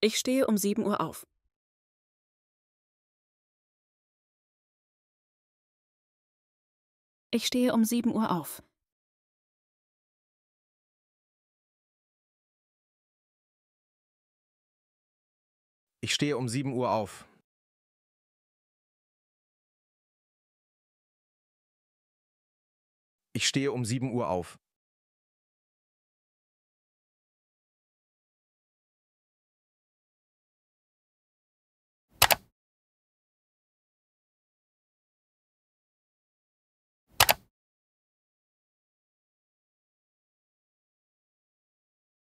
Ich stehe um 7 Uhr auf. Ich stehe um 7 Uhr auf. Ich stehe um 7 Uhr auf. Ich stehe um 7 Uhr auf.